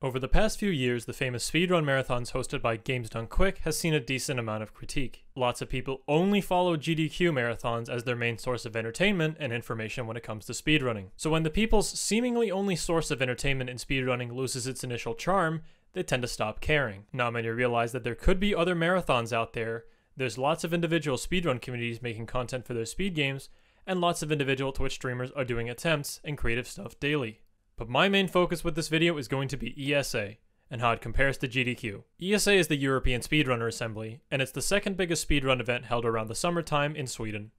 Over the past few years, the famous speedrun marathons hosted by Games Done Quick has seen a decent amount of critique. Lots of people only follow GDQ marathons as their main source of entertainment and information when it comes to speedrunning. So when the people's seemingly only source of entertainment in speedrunning loses its initial charm, they tend to stop caring. Not many realize that there could be other marathons out there. There's lots of individual speedrun communities making content for their speed games, and lots of individual Twitch streamers are doing attempts and creative stuff daily. But my main focus with this video is going to be ESA and how it compares to GDQ. ESA is the European Speedrunner Assembly, and it's the second biggest speedrun event held around the summertime in Sweden.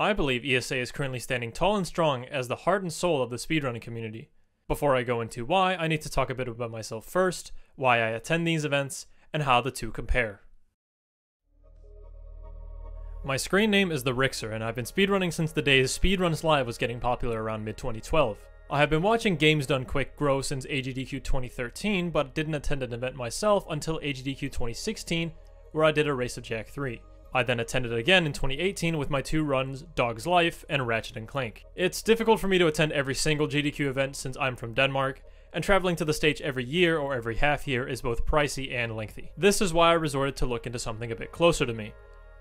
I believe ESA is currently standing tall and strong as the heart and soul of the speedrunning community. Before I go into why, I need to talk a bit about myself first, why I attend these events, and how the two compare. My screen name is The Rixer, and I've been speedrunning since the days Speedruns Live was getting popular around mid 2012. I have been watching Games Done Quick grow since AGDQ 2013, but didn't attend an event myself until AGDQ 2016, where I did a race of Jak 3. I then attended again in 2018 with my two runs, Dog's Life and Ratchet and Clank. It's difficult for me to attend every single GDQ event since I'm from Denmark, and traveling to the stage every year or every half year is both pricey and lengthy. This is why I resorted to look into something a bit closer to me,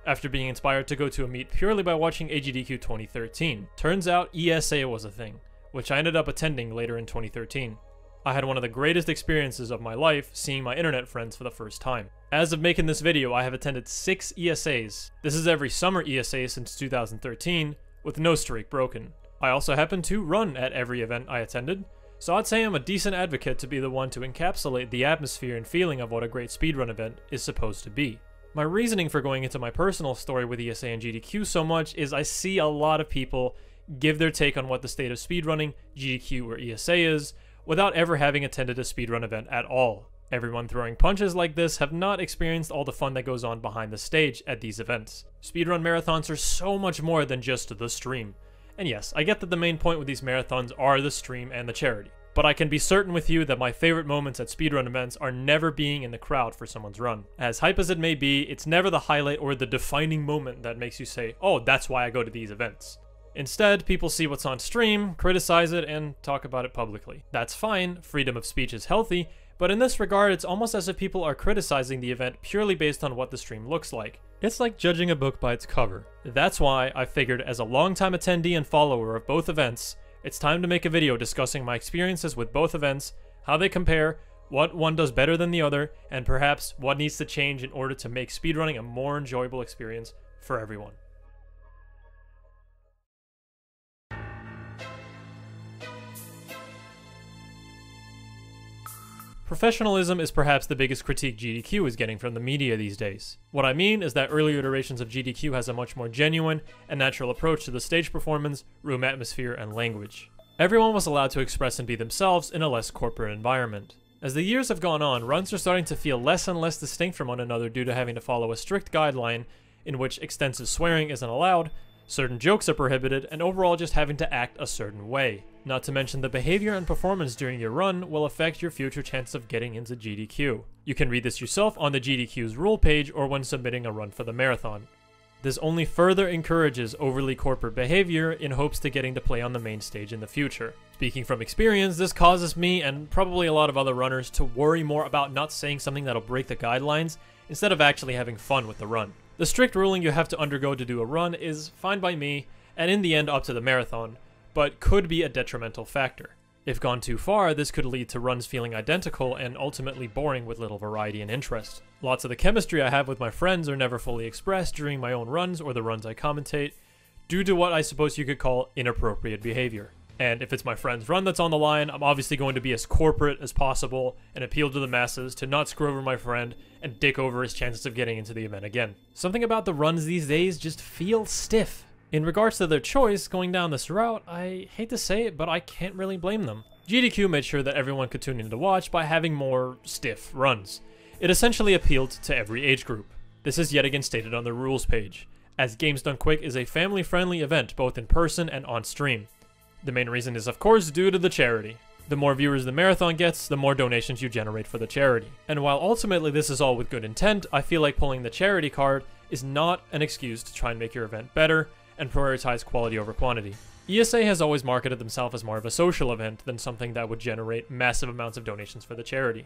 after being inspired to go to a meet purely by watching AGDQ 2013. Turns out ESA was a thing which I ended up attending later in 2013. I had one of the greatest experiences of my life seeing my internet friends for the first time. As of making this video, I have attended 6 ESAs. This is every summer ESA since 2013, with no streak broken. I also happen to run at every event I attended, so I'd say I'm a decent advocate to be the one to encapsulate the atmosphere and feeling of what a great speedrun event is supposed to be. My reasoning for going into my personal story with ESA and GDQ so much is I see a lot of people give their take on what the state of speedrunning, GDQ, or ESA is, without ever having attended a speedrun event at all. Everyone throwing punches like this have not experienced all the fun that goes on behind the stage at these events. Speedrun marathons are so much more than just the stream. And yes, I get that the main point with these marathons are the stream and the charity. But I can be certain with you that my favorite moments at speedrun events are never being in the crowd for someone's run. As hype as it may be, it's never the highlight or the defining moment that makes you say, oh, that's why I go to these events. Instead, people see what's on stream, criticize it, and talk about it publicly. That's fine, freedom of speech is healthy, but in this regard, it's almost as if people are criticizing the event purely based on what the stream looks like. It's like judging a book by its cover. That's why I figured as a longtime attendee and follower of both events, it's time to make a video discussing my experiences with both events, how they compare, what one does better than the other, and perhaps what needs to change in order to make speedrunning a more enjoyable experience for everyone. Professionalism is perhaps the biggest critique GDQ is getting from the media these days. What I mean is that earlier iterations of GDQ has a much more genuine and natural approach to the stage performance, room atmosphere, and language. Everyone was allowed to express and be themselves in a less corporate environment. As the years have gone on, runs are starting to feel less and less distinct from one another due to having to follow a strict guideline in which extensive swearing isn't allowed, certain jokes are prohibited, and overall just having to act a certain way. Not to mention the behavior and performance during your run will affect your future chance of getting into GDQ. You can read this yourself on the GDQ's rule page or when submitting a run for the marathon. This only further encourages overly corporate behavior in hopes to getting to play on the main stage in the future. Speaking from experience, this causes me, and probably a lot of other runners, to worry more about not saying something that'll break the guidelines instead of actually having fun with the run. The strict ruling you have to undergo to do a run is fine by me, and in the end up to the marathon, but could be a detrimental factor. If gone too far, this could lead to runs feeling identical and ultimately boring with little variety and interest. Lots of the chemistry I have with my friends are never fully expressed during my own runs or the runs I commentate, due to what I suppose you could call inappropriate behavior. And if it's my friend's run that's on the line, I'm obviously going to be as corporate as possible and appeal to the masses to not screw over my friend and dick over his chances of getting into the event again. Something about the runs these days just feel stiff in regards to their choice going down this route, I hate to say it, but I can't really blame them. GDQ made sure that everyone could tune in to watch by having more stiff runs. It essentially appealed to every age group. This is yet again stated on the rules page, as Games Done Quick is a family-friendly event both in person and on stream. The main reason is of course due to the charity. The more viewers the marathon gets, the more donations you generate for the charity. And while ultimately this is all with good intent, I feel like pulling the charity card is not an excuse to try and make your event better, and prioritize quality over quantity. ESA has always marketed themselves as more of a social event than something that would generate massive amounts of donations for the charity.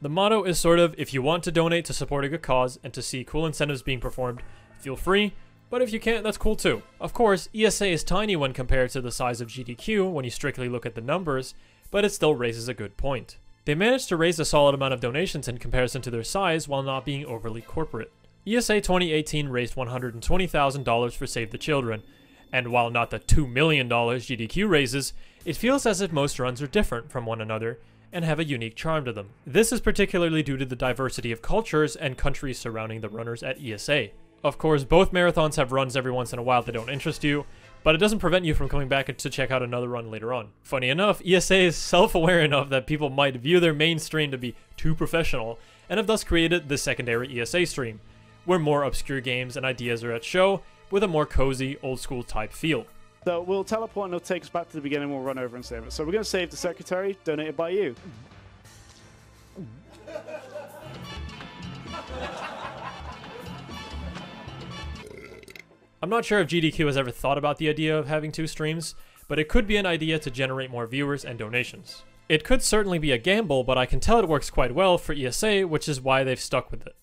The motto is sort of if you want to donate to support a good cause and to see cool incentives being performed, feel free, but if you can't, that's cool too. Of course, ESA is tiny when compared to the size of GDQ when you strictly look at the numbers, but it still raises a good point. They managed to raise a solid amount of donations in comparison to their size while not being overly corporate. ESA 2018 raised $120,000 for Save the Children, and while not the $2 million GDQ raises, it feels as if most runs are different from one another and have a unique charm to them. This is particularly due to the diversity of cultures and countries surrounding the runners at ESA. Of course, both marathons have runs every once in a while that don't interest you, but it doesn't prevent you from coming back to check out another run later on. Funny enough, ESA is self-aware enough that people might view their main stream to be too professional, and have thus created the secondary ESA stream, where more obscure games and ideas are at show, with a more cozy, old school type feel. So we'll teleport and it'll take us back to the beginning. We'll run over and save it. So we're going to save the secretary, donated by you. I'm not sure if GDQ has ever thought about the idea of having two streams, but it could be an idea to generate more viewers and donations. It could certainly be a gamble, but I can tell it works quite well for ESA, which is why they've stuck with it.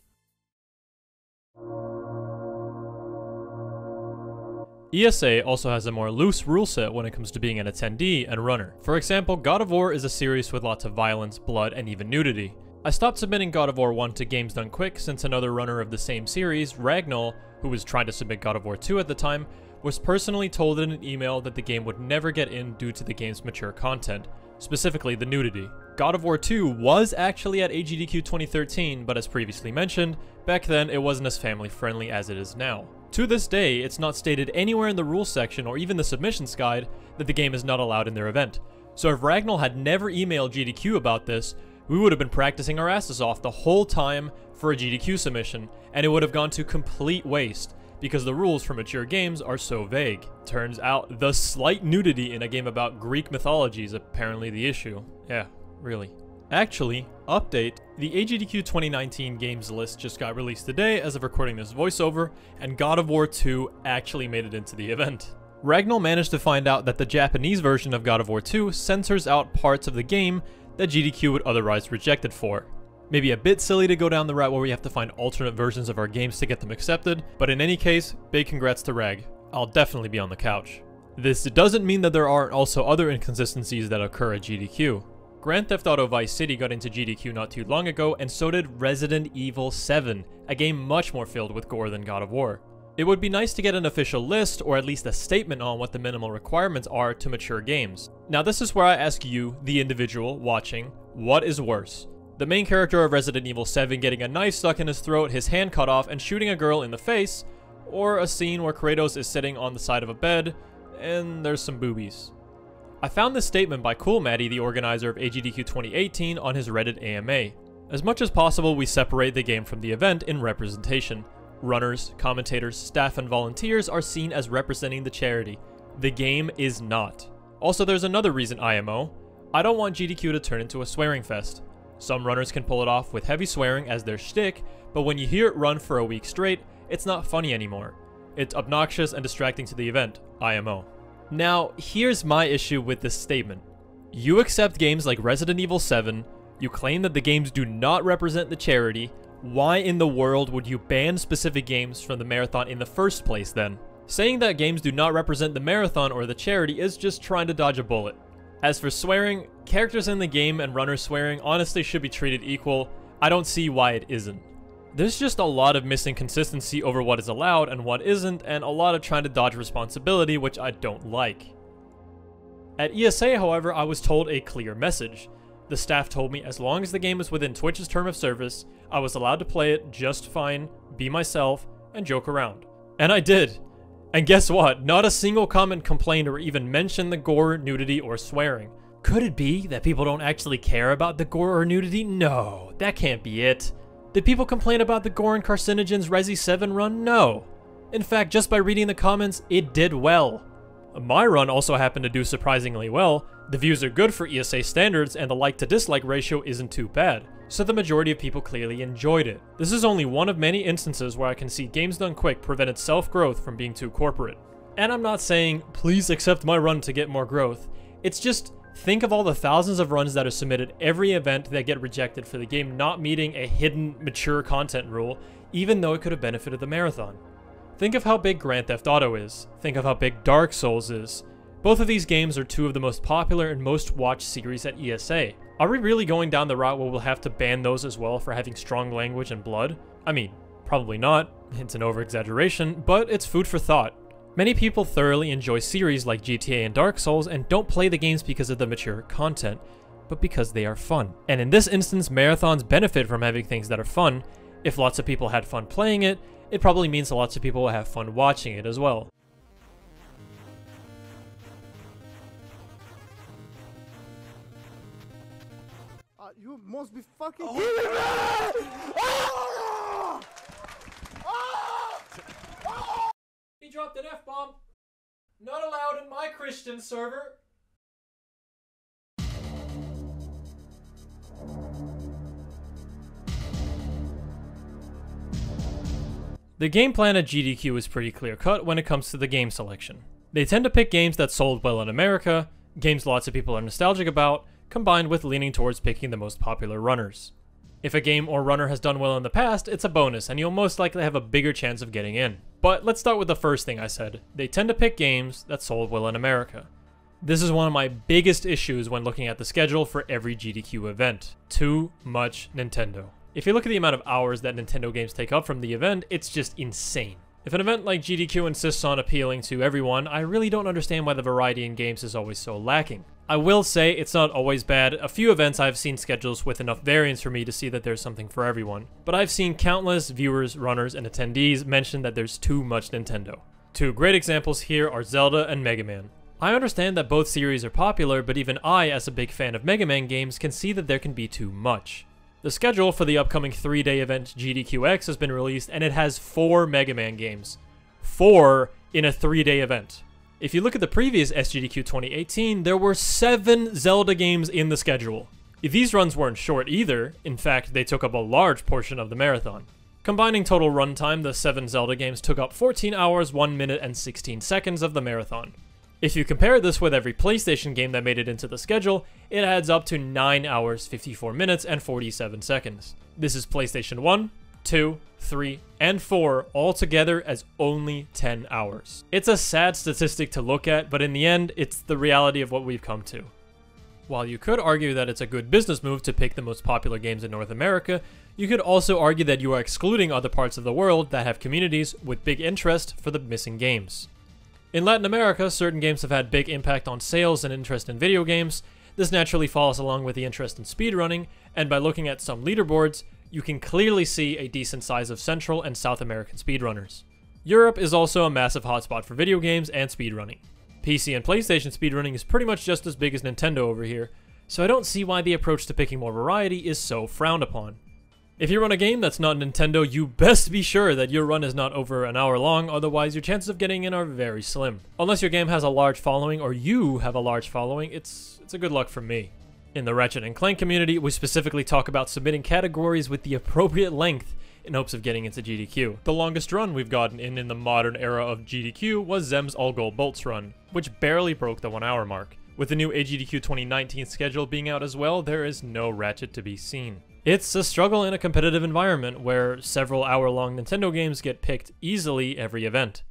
ESA also has a more loose rule set when it comes to being an attendee and runner. For example, God of War is a series with lots of violence, blood, and even nudity. I stopped submitting God of War 1 to Games Done Quick since another runner of the same series, Ragnall, who was trying to submit God of War 2 at the time, was personally told in an email that the game would never get in due to the game's mature content, specifically the nudity. God of War 2 was actually at AGDQ 2013, but as previously mentioned, back then it wasn't as family friendly as it is now. To this day, it's not stated anywhere in the rules section or even the submissions guide that the game is not allowed in their event. So if Ragnall had never emailed GDQ about this, we would have been practicing our asses off the whole time for a GDQ submission, and it would have gone to complete waste because the rules for mature games are so vague. Turns out the slight nudity in a game about Greek mythology is apparently the issue. Yeah, really. Actually, update, the AGDQ 2019 games list just got released today as of recording this voiceover, and God of War 2 actually made it into the event. Ragnall managed to find out that the Japanese version of God of War 2 censors out parts of the game that GDQ would otherwise reject it for. Maybe a bit silly to go down the route where we have to find alternate versions of our games to get them accepted, but in any case, big congrats to Rag. I'll definitely be on the couch. This doesn't mean that there aren't also other inconsistencies that occur at GDQ. Grand Theft Auto Vice City got into GDQ not too long ago, and so did Resident Evil 7, a game much more filled with gore than God of War. It would be nice to get an official list, or at least a statement on what the minimal requirements are to mature games. Now this is where I ask you, the individual, watching, what is worse? The main character of Resident Evil 7 getting a knife stuck in his throat, his hand cut off, and shooting a girl in the face, or a scene where Kratos is sitting on the side of a bed, and there's some boobies. I found this statement by Cool Matty, the organizer of AGDQ 2018, on his Reddit AMA. As much as possible, we separate the game from the event in representation. Runners, commentators, staff, and volunteers are seen as representing the charity. The game is not. Also, there's another reason IMO. I don't want GDQ to turn into a swearing fest. Some runners can pull it off with heavy swearing as their shtick, but when you hear it run for a week straight, it's not funny anymore. It's obnoxious and distracting to the event, IMO. Now, here's my issue with this statement. You accept games like Resident Evil 7, you claim that the games do not represent the charity, why in the world would you ban specific games from the marathon in the first place then? Saying that games do not represent the marathon or the charity is just trying to dodge a bullet. As for swearing, characters in the game and runners swearing honestly should be treated equal, I don't see why it isn't. There's just a lot of missing consistency over what is allowed and what isn't, and a lot of trying to dodge responsibility, which I don't like. At ESA, however, I was told a clear message. The staff told me as long as the game was within Twitch's term of service, I was allowed to play it just fine, be myself, and joke around. And I did. And guess what? Not a single comment complained or even mentioned the gore, nudity, or swearing. Could it be that people don't actually care about the gore or nudity? No, that can't be it. Did people complain about the gore and Carcinogen's Resi 7 run? No. In fact, just by reading the comments, it did well. My run also happened to do surprisingly well. The views are good for ESA standards, and the like to dislike ratio isn't too bad, so the majority of people clearly enjoyed it. This is only one of many instances where I can see Games Done Quick prevented self-growth from being too corporate. And I'm not saying, please accept my run to get more growth. It's just, think of all the thousands of runs that are submitted every event that get rejected for the game not meeting a hidden mature content rule, even though it could have benefited the marathon. Think of how big Grand Theft Auto is. Think of how big Dark Souls is. Both of these games are two of the most popular and most watched series at ESA. Are we really going down the route where we'll have to ban those as well for having strong language and blood? I mean, probably not, it's an over-exaggeration, but it's food for thought. Many people thoroughly enjoy series like GTA and Dark Souls and don't play the games because of the mature content, but because they are fun. And in this instance, marathons benefit from having things that are fun. If lots of people had fun playing it, it probably means lots of people will have fun watching it as well. Must be fucking oh, kidding me! He dropped an F-bomb. Not allowed in my Christian server. The game plan at GDQ is pretty clear cut when it comes to the game selection. They tend to pick games that sold well in America, games lots of people are nostalgic about, combined with leaning towards picking the most popular runners. If a game or runner has done well in the past, it's a bonus, and you'll most likely have a bigger chance of getting in. But let's start with the first thing I said. They tend to pick games that sold well in America. This is one of my biggest issues when looking at the schedule for every GDQ event. Too much Nintendo. If you look at the amount of hours that Nintendo games take up from the event, it's just insane. If an event like GDQ insists on appealing to everyone, I really don't understand why the variety in games is always so lacking. I will say it's not always bad. A few events I've seen schedules with enough variance for me to see that there's something for everyone. But I've seen countless viewers, runners, and attendees mention that there's too much Nintendo. Two great examples here are Zelda and Mega Man. I understand that both series are popular, but even I, as a big fan of Mega Man games, can see that there can be too much. The schedule for the upcoming three day event GDQX has been released, and it has four Mega Man games. Four in a three day event. If you look at the previous SGDQ 2018, there were seven Zelda games in the schedule. These runs weren't short either, in fact, they took up a large portion of the marathon. Combining total runtime, the seven Zelda games took up 14 hours, 1 minute, and 16 seconds of the marathon. If you compare this with every PlayStation game that made it into the schedule, it adds up to 9 hours, 54 minutes, and 47 seconds. This is PlayStation 1, 2, 3, and 4 all together as only 10 hours. It's a sad statistic to look at, but in the end, it's the reality of what we've come to. While you could argue that it's a good business move to pick the most popular games in North America, you could also argue that you are excluding other parts of the world that have communities with big interest for the missing games. In Latin America, certain games have had big impact on sales and interest in video games. This naturally falls along with the interest in speedrunning, and by looking at some leaderboards, you can clearly see a decent size of Central and South American speedrunners. Europe is also a massive hotspot for video games and speedrunning. PC and PlayStation speedrunning is pretty much just as big as Nintendo over here, so I don't see why the approach to picking more variety is so frowned upon. If you run a game that's not Nintendo, you best be sure that your run is not over an hour long, otherwise your chances of getting in are very slim. Unless your game has a large following or you have a large following, it's it's a good luck for me. In the Ratchet and Clank community, we specifically talk about submitting categories with the appropriate length in hopes of getting into GDQ. The longest run we've gotten in in the modern era of GDQ was Zem's All Gold Bolts run, which barely broke the one hour mark. With the new AGDQ 2019 schedule being out as well, there is no Ratchet to be seen. It's a struggle in a competitive environment where several hour long Nintendo games get picked easily every event.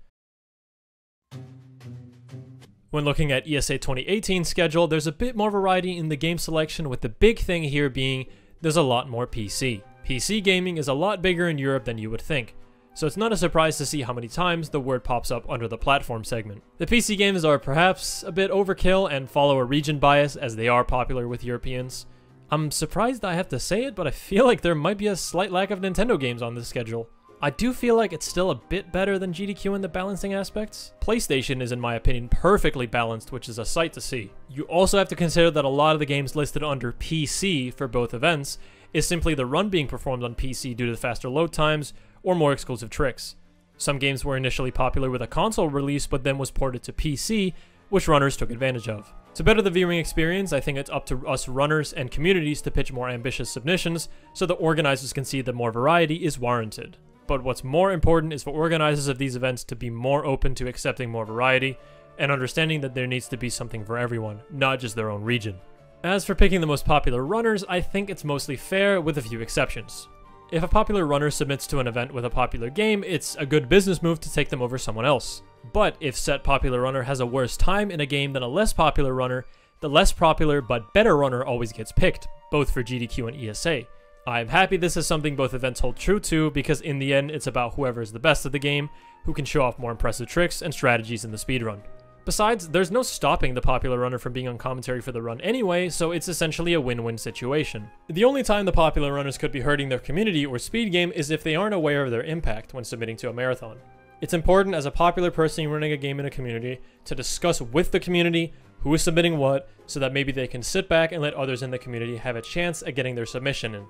When looking at ESA 2018 schedule, there's a bit more variety in the game selection with the big thing here being there's a lot more PC. PC gaming is a lot bigger in Europe than you would think, so it's not a surprise to see how many times the word pops up under the platform segment. The PC games are perhaps a bit overkill and follow a region bias as they are popular with Europeans. I'm surprised I have to say it, but I feel like there might be a slight lack of Nintendo games on this schedule. I do feel like it's still a bit better than GDQ in the balancing aspects. PlayStation is in my opinion perfectly balanced, which is a sight to see. You also have to consider that a lot of the games listed under PC for both events is simply the run being performed on PC due to the faster load times or more exclusive tricks. Some games were initially popular with a console release but then was ported to PC, which runners took advantage of. To better the viewing experience, I think it's up to us runners and communities to pitch more ambitious submissions so the organizers can see that more variety is warranted. But what's more important is for organizers of these events to be more open to accepting more variety and understanding that there needs to be something for everyone, not just their own region. As for picking the most popular runners, I think it's mostly fair with a few exceptions. If a popular runner submits to an event with a popular game, it's a good business move to take them over someone else. But if said popular runner has a worse time in a game than a less popular runner, the less popular but better runner always gets picked, both for GDQ and ESA. I'm happy this is something both events hold true to because in the end it's about whoever is the best at the game who can show off more impressive tricks and strategies in the speedrun. Besides, there's no stopping the popular runner from being on commentary for the run anyway, so it's essentially a win-win situation. The only time the popular runners could be hurting their community or speed game is if they aren't aware of their impact when submitting to a marathon. It's important as a popular person running a game in a community to discuss with the community who is submitting what, so that maybe they can sit back and let others in the community have a chance at getting their submission in.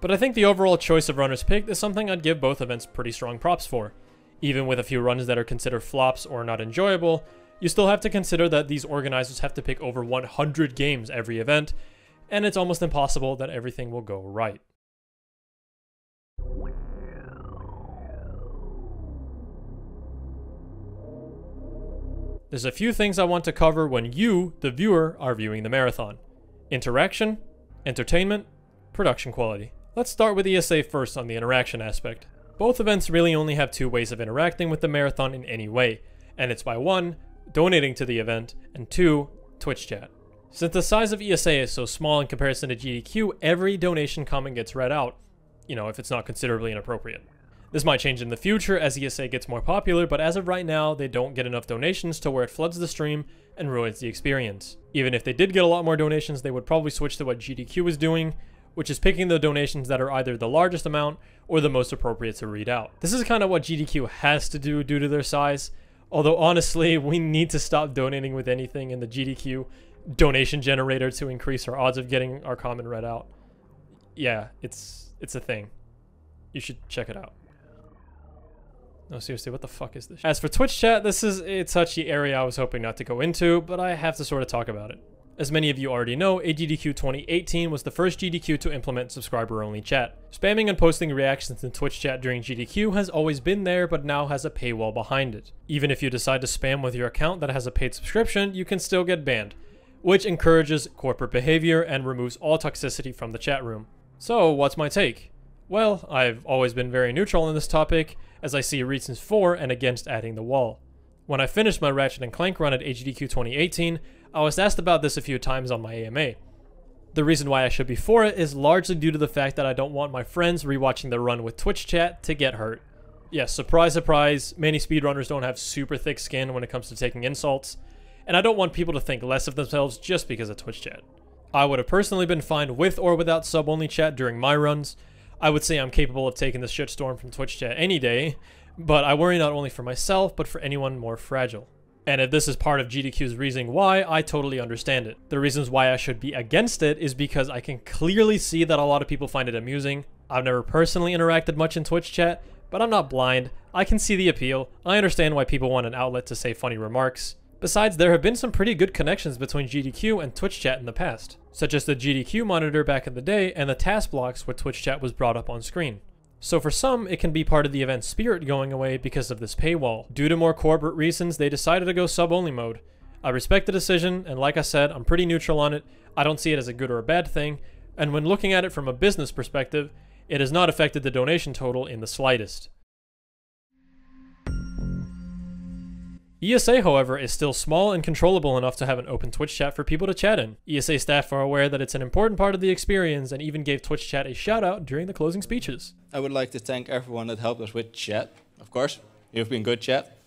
But I think the overall choice of runners picked is something I'd give both events pretty strong props for. Even with a few runs that are considered flops or not enjoyable, you still have to consider that these organizers have to pick over 100 games every event, and it's almost impossible that everything will go right. There's a few things I want to cover when you, the viewer, are viewing the marathon. Interaction, entertainment, production quality. Let's start with ESA first on the interaction aspect. Both events really only have two ways of interacting with the marathon in any way, and it's by one, donating to the event, and two, Twitch chat. Since the size of ESA is so small in comparison to GDQ, every donation comment gets read out, you know, if it's not considerably inappropriate. This might change in the future as ESA gets more popular, but as of right now, they don't get enough donations to where it floods the stream and ruins the experience. Even if they did get a lot more donations, they would probably switch to what GDQ is doing, which is picking the donations that are either the largest amount or the most appropriate to read out. This is kind of what GDQ has to do due to their size, although honestly, we need to stop donating with anything in the GDQ donation generator to increase our odds of getting our comment read out. Yeah, it's it's a thing. You should check it out. No, seriously, what the fuck is this? As for Twitch chat, this is a touchy area I was hoping not to go into, but I have to sort of talk about it. As many of you already know, AGDQ 2018 was the first GDQ to implement subscriber-only chat. Spamming and posting reactions in Twitch chat during GDQ has always been there, but now has a paywall behind it. Even if you decide to spam with your account that has a paid subscription, you can still get banned, which encourages corporate behavior and removes all toxicity from the chat room. So, what's my take? Well, I've always been very neutral on this topic, as I see reasons for and against adding the wall. When I finished my Ratchet & Clank run at AGDQ 2018, I was asked about this a few times on my AMA. The reason why I should be for it is largely due to the fact that I don't want my friends rewatching the run with Twitch chat to get hurt. Yes, surprise surprise, many speedrunners don't have super thick skin when it comes to taking insults, and I don't want people to think less of themselves just because of Twitch chat. I would have personally been fine with or without sub-only chat during my runs, I would say I'm capable of taking the shitstorm from Twitch chat any day, but I worry not only for myself, but for anyone more fragile. And if this is part of GDQ's reasoning why, I totally understand it. The reasons why I should be against it is because I can clearly see that a lot of people find it amusing. I've never personally interacted much in Twitch chat, but I'm not blind. I can see the appeal. I understand why people want an outlet to say funny remarks. Besides, there have been some pretty good connections between GDQ and Twitch chat in the past, such as the GDQ monitor back in the day and the TAS blocks where Twitch chat was brought up on screen. So for some, it can be part of the event's spirit going away because of this paywall. Due to more corporate reasons, they decided to go sub-only mode. I respect the decision, and like I said, I'm pretty neutral on it. I don't see it as a good or a bad thing, and when looking at it from a business perspective, it has not affected the donation total in the slightest. ESA, however, is still small and controllable enough to have an open Twitch chat for people to chat in. ESA staff are aware that it's an important part of the experience and even gave Twitch chat a shout out during the closing speeches. I would like to thank everyone that helped us with chat. Of course, you've been good chat.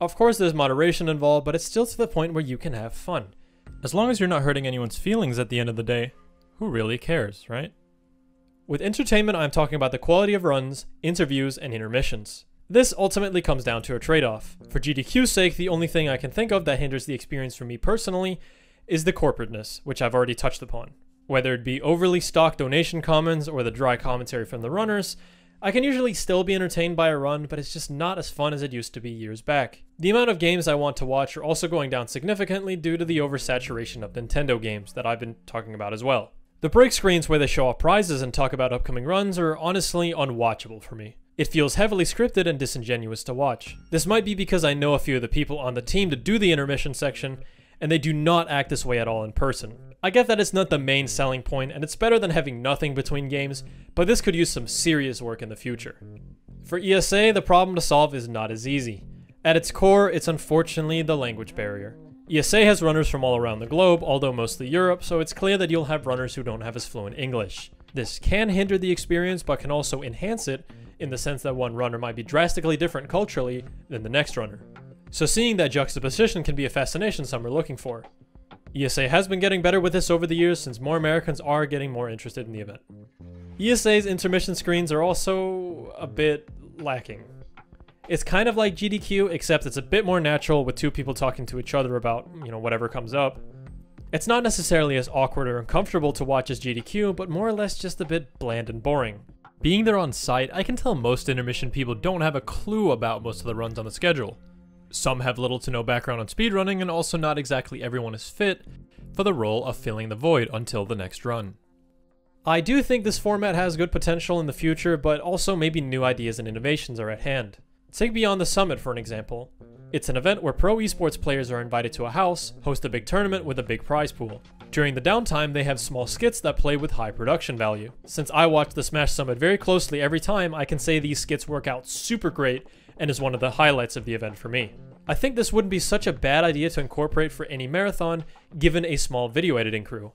Of course, there's moderation involved, but it's still to the point where you can have fun. As long as you're not hurting anyone's feelings at the end of the day, who really cares, right? With entertainment, I'm talking about the quality of runs, interviews, and intermissions. This ultimately comes down to a trade-off. For GDQ's sake, the only thing I can think of that hinders the experience for me personally is the corporateness, which I've already touched upon. Whether it be overly stock donation comments or the dry commentary from the runners, I can usually still be entertained by a run, but it's just not as fun as it used to be years back. The amount of games I want to watch are also going down significantly due to the oversaturation of Nintendo games that I've been talking about as well. The break screens where they show off prizes and talk about upcoming runs are honestly unwatchable for me. It feels heavily scripted and disingenuous to watch. This might be because I know a few of the people on the team to do the intermission section, and they do not act this way at all in person. I get that it's not the main selling point, and it's better than having nothing between games, but this could use some serious work in the future. For ESA, the problem to solve is not as easy. At its core, it's unfortunately the language barrier. ESA has runners from all around the globe, although mostly Europe, so it's clear that you'll have runners who don't have as fluent English. This can hinder the experience, but can also enhance it in the sense that one runner might be drastically different culturally than the next runner. So seeing that juxtaposition can be a fascination some are looking for. ESA has been getting better with this over the years since more Americans are getting more interested in the event. ESA's intermission screens are also a bit lacking. It's kind of like GDQ, except it's a bit more natural with two people talking to each other about, you know, whatever comes up. It's not necessarily as awkward or uncomfortable to watch as GDQ, but more or less just a bit bland and boring. Being there on site, I can tell most intermission people don't have a clue about most of the runs on the schedule. Some have little to no background on speedrunning, and also not exactly everyone is fit for the role of filling the void until the next run. I do think this format has good potential in the future, but also maybe new ideas and innovations are at hand. Take Beyond the Summit for an example. It's an event where pro esports players are invited to a house, host a big tournament with a big prize pool. During the downtime, they have small skits that play with high production value. Since I watch the Smash Summit very closely every time, I can say these skits work out super great and is one of the highlights of the event for me. I think this wouldn't be such a bad idea to incorporate for any marathon, given a small video editing crew.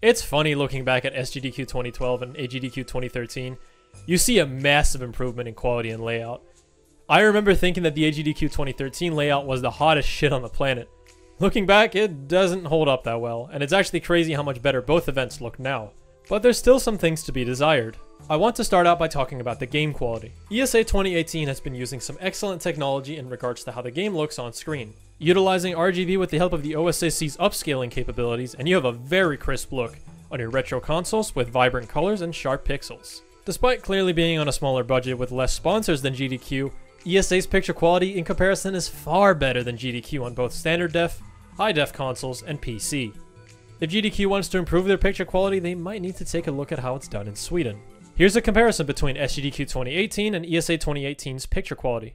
It's funny looking back at SGDQ 2012 and AGDQ 2013 you see a massive improvement in quality and layout. I remember thinking that the AGDQ 2013 layout was the hottest shit on the planet. Looking back, it doesn't hold up that well, and it's actually crazy how much better both events look now. But there's still some things to be desired. I want to start out by talking about the game quality. ESA 2018 has been using some excellent technology in regards to how the game looks on screen. Utilizing RGB with the help of the OSSC's upscaling capabilities, and you have a very crisp look on your retro consoles with vibrant colors and sharp pixels. Despite clearly being on a smaller budget with less sponsors than GDQ, ESA's picture quality in comparison is far better than GDQ on both standard def, high def consoles, and PC. If GDQ wants to improve their picture quality, they might need to take a look at how it's done in Sweden. Here's a comparison between SGDQ 2018 and ESA 2018's picture quality.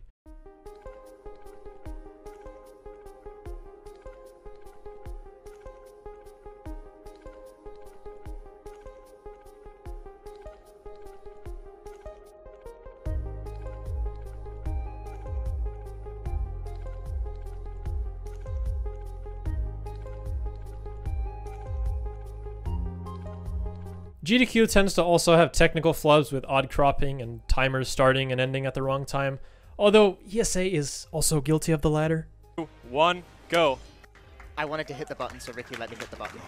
GDQ tends to also have technical flubs with odd cropping and timers starting and ending at the wrong time, although ESA is also guilty of the latter. One, go. I wanted to hit the button, so Ricky let me hit the button.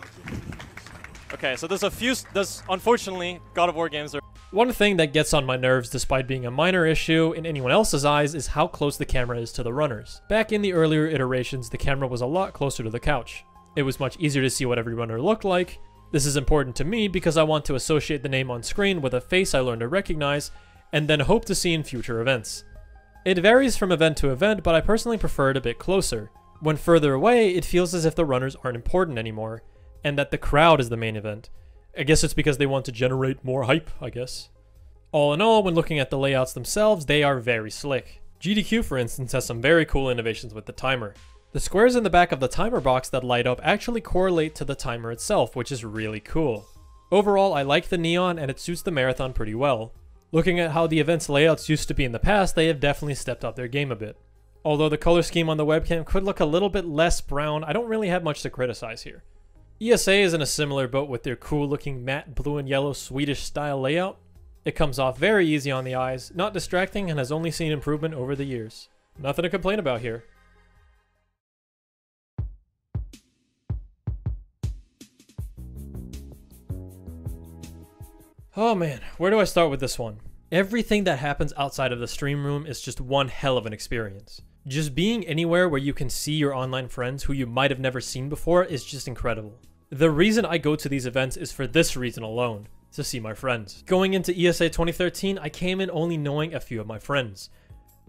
Okay, so there's a few, there's, unfortunately, God of War games are... One thing that gets on my nerves despite being a minor issue in anyone else's eyes is how close the camera is to the runners. Back in the earlier iterations, the camera was a lot closer to the couch. It was much easier to see what every runner looked like, this is important to me because I want to associate the name on screen with a face I learn to recognize and then hope to see in future events. It varies from event to event, but I personally prefer it a bit closer. When further away, it feels as if the runners aren't important anymore, and that the crowd is the main event. I guess it's because they want to generate more hype, I guess. All in all, when looking at the layouts themselves, they are very slick. GDQ, for instance, has some very cool innovations with the timer. The squares in the back of the timer box that light up actually correlate to the timer itself, which is really cool. Overall, I like the neon and it suits the marathon pretty well. Looking at how the event's layouts used to be in the past, they have definitely stepped up their game a bit. Although the color scheme on the webcam could look a little bit less brown, I don't really have much to criticize here. ESA is in a similar boat with their cool looking matte blue and yellow Swedish style layout. It comes off very easy on the eyes, not distracting, and has only seen improvement over the years. Nothing to complain about here. Oh man, where do I start with this one? Everything that happens outside of the stream room is just one hell of an experience. Just being anywhere where you can see your online friends who you might have never seen before is just incredible. The reason I go to these events is for this reason alone, to see my friends. Going into ESA 2013, I came in only knowing a few of my friends.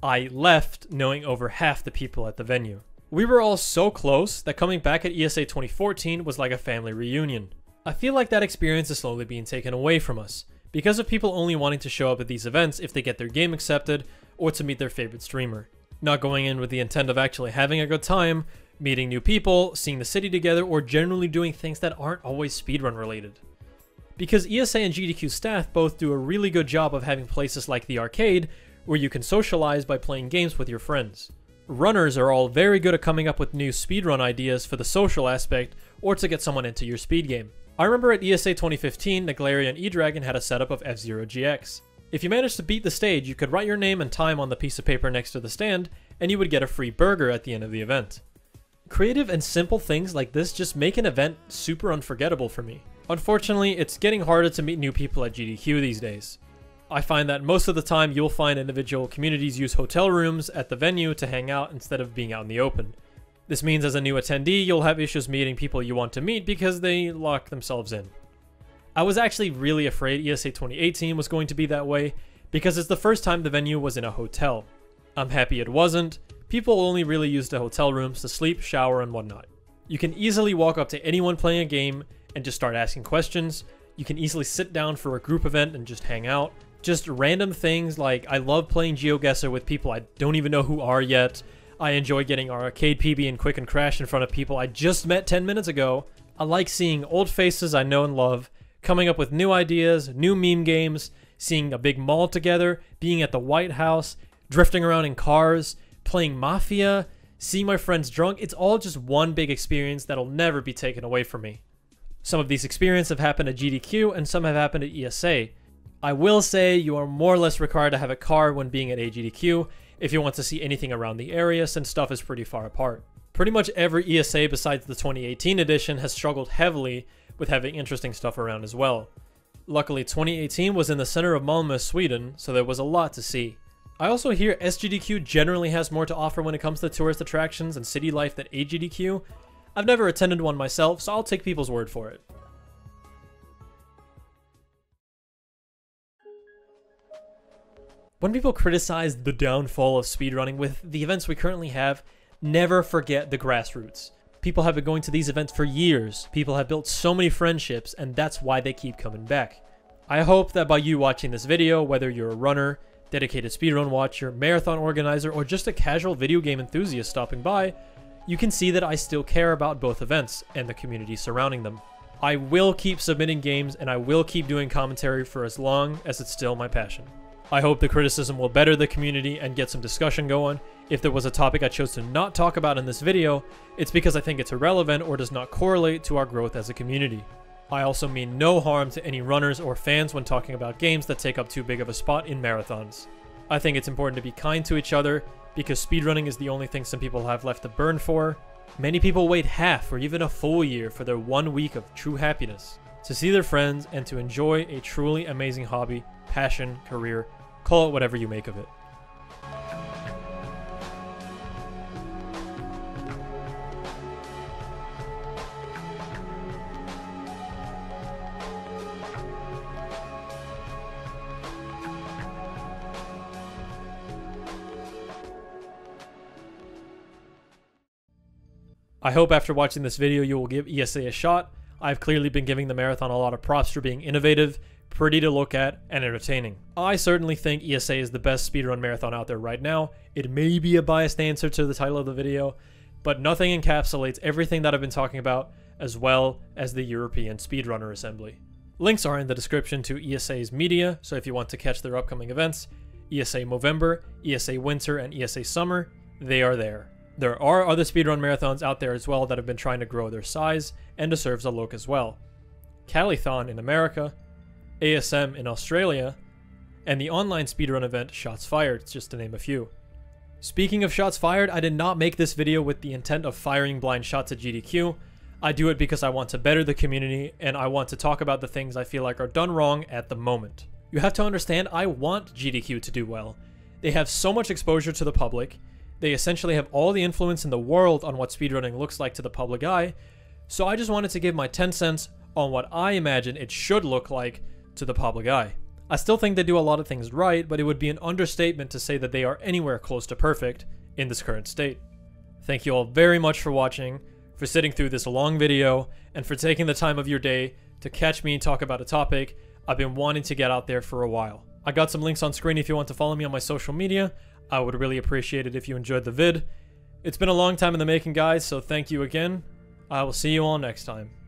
I left knowing over half the people at the venue. We were all so close that coming back at ESA 2014 was like a family reunion. I feel like that experience is slowly being taken away from us. because of people only wanting to show up at these events if they get their game accepted or to meet their favorite streamer. Not going in with the intent of actually having a good time, meeting new people, seeing the city together, or generally doing things that aren't always speedrun related. Because ESA and GDQ staff both do a really good job of having places like the arcade where you can socialize by playing games with your friends. Runners are all very good at coming up with new speedrun ideas for the social aspect or to get someone into your speed game. I remember at ESA 2015, Naglaria and E-Dragon had a setup of F-Zero GX. If you managed to beat the stage, you could write your name and time on the piece of paper next to the stand, and you would get a free burger at the end of the event. Creative and simple things like this just make an event super unforgettable for me. Unfortunately, it's getting harder to meet new people at GDQ these days. I find that most of the time you'll find individual communities use hotel rooms at the venue to hang out instead of being out in the open. This means as a new attendee, you'll have issues meeting people you want to meet because they lock themselves in. I was actually really afraid ESA 2018 was going to be that way because it's the first time the venue was in a hotel. I'm happy it wasn't. People only really use the hotel rooms to sleep, shower, and whatnot. You can easily walk up to anyone playing a game and just start asking questions. You can easily sit down for a group event and just hang out. Just random things like I love playing GeoGuessr with people I don't even know who are yet. I enjoy getting our arcade PB and Quick and Crash in front of people I just met 10 minutes ago. I like seeing old faces I know and love, coming up with new ideas, new meme games, seeing a big mall together, being at the White House, drifting around in cars, playing Mafia, seeing my friends drunk. It's all just one big experience that'll never be taken away from me. Some of these experiences have happened at GDQ and some have happened at ESA. I will say you are more or less required to have a car when being at AGDQ if you want to see anything around the area since stuff is pretty far apart. Pretty much every ESA besides the 2018 edition has struggled heavily with having interesting stuff around as well. Luckily 2018 was in the center of Malmö, Sweden, so there was a lot to see. I also hear SGDQ generally has more to offer when it comes to tourist attractions and city life than AGDQ. I've never attended one myself, so I'll take people's word for it. When people criticize the downfall of speedrunning with the events we currently have, never forget the grassroots. People have been going to these events for years, people have built so many friendships, and that's why they keep coming back. I hope that by you watching this video, whether you're a runner, dedicated speedrun watcher, marathon organizer, or just a casual video game enthusiast stopping by, you can see that I still care about both events and the community surrounding them. I will keep submitting games and I will keep doing commentary for as long as it's still my passion. I hope the criticism will better the community and get some discussion going. If there was a topic I chose to not talk about in this video, it's because I think it's irrelevant or does not correlate to our growth as a community. I also mean no harm to any runners or fans when talking about games that take up too big of a spot in marathons. I think it's important to be kind to each other, because speedrunning is the only thing some people have left to burn for. Many people wait half or even a full year for their one week of true happiness, to see their friends and to enjoy a truly amazing hobby, passion, career, Call it whatever you make of it. I hope after watching this video you will give ESA a shot. I've clearly been giving the marathon a lot of props for being innovative pretty to look at, and entertaining. I certainly think ESA is the best speedrun marathon out there right now. It may be a biased answer to the title of the video, but nothing encapsulates everything that I've been talking about as well as the European Speedrunner Assembly. Links are in the description to ESA's media, so if you want to catch their upcoming events, ESA Movember, ESA Winter, and ESA Summer, they are there. There are other speedrun marathons out there as well that have been trying to grow their size and deserves a look as well. Calithon in America, ASM in Australia, and the online speedrun event Shots Fired, just to name a few. Speaking of shots fired, I did not make this video with the intent of firing blind shots at GDQ. I do it because I want to better the community and I want to talk about the things I feel like are done wrong at the moment. You have to understand, I want GDQ to do well. They have so much exposure to the public, they essentially have all the influence in the world on what speedrunning looks like to the public eye, so I just wanted to give my 10 cents on what I imagine it should look like to the public eye. I still think they do a lot of things right, but it would be an understatement to say that they are anywhere close to perfect in this current state. Thank you all very much for watching, for sitting through this long video, and for taking the time of your day to catch me and talk about a topic I've been wanting to get out there for a while. I got some links on screen if you want to follow me on my social media. I would really appreciate it if you enjoyed the vid. It's been a long time in the making, guys, so thank you again. I will see you all next time.